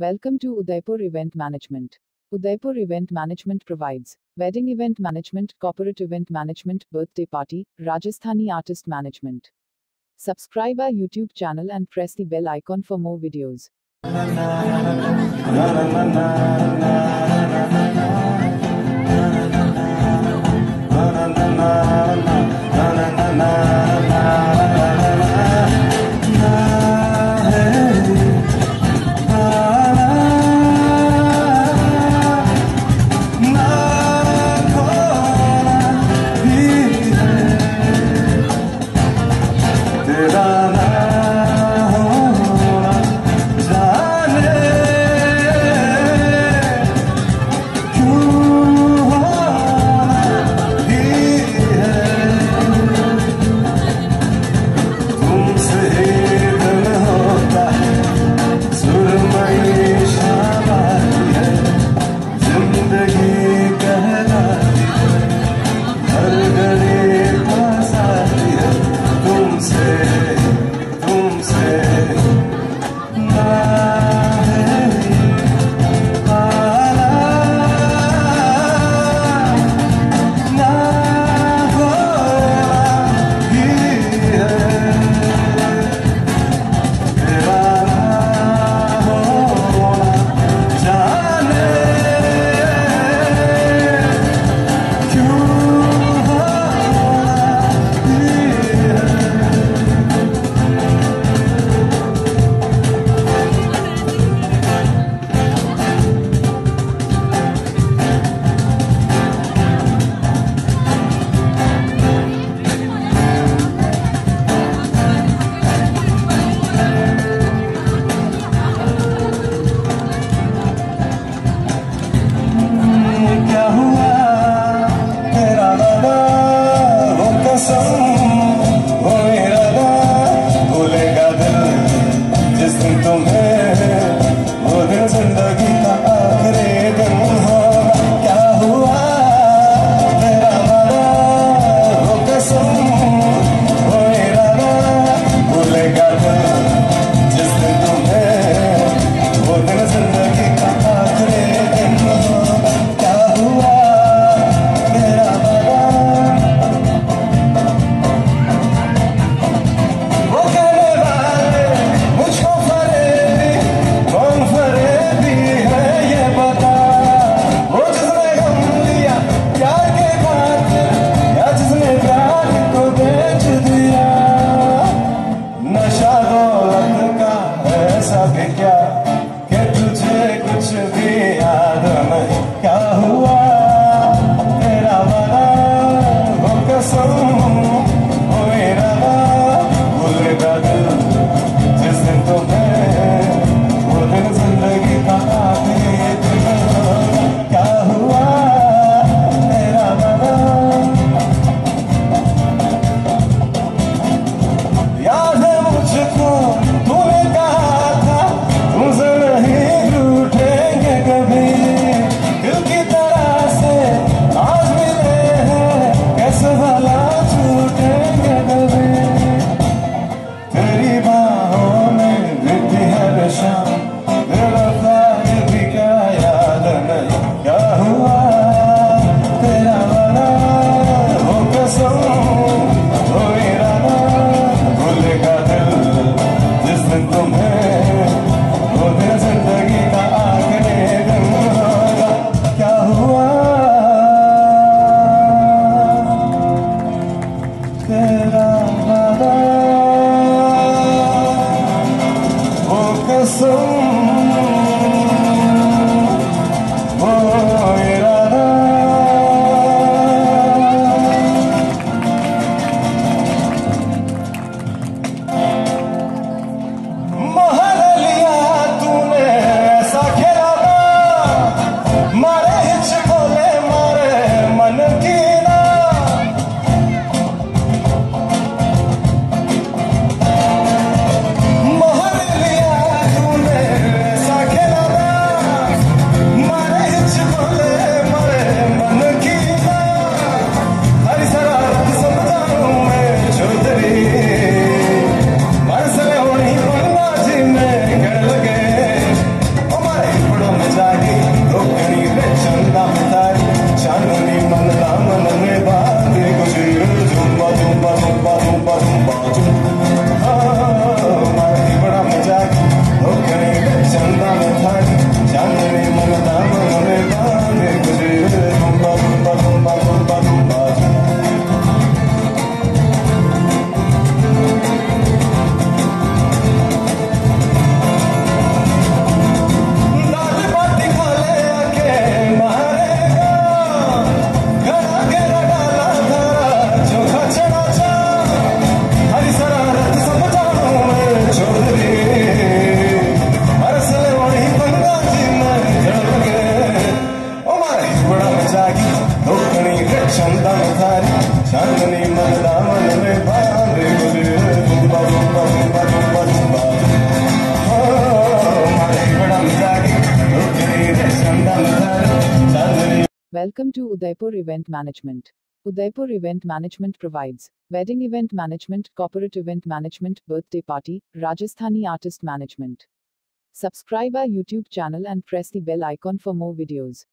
Welcome to Udaipur Event Management. Udaipur Event Management provides wedding event management, corporate event management, birthday party, Rajasthani artist management. Subscribe our YouTube channel and press the bell icon for more videos. तेरा तुम्हें ज़िंदगी क्या हुआ? तेरा Welcome to Udaipur Event Management. Udaipur Event Management provides wedding event management, corporate event management, birthday party, Rajasthani artist management. Subscribe our YouTube channel and press the bell icon for more videos.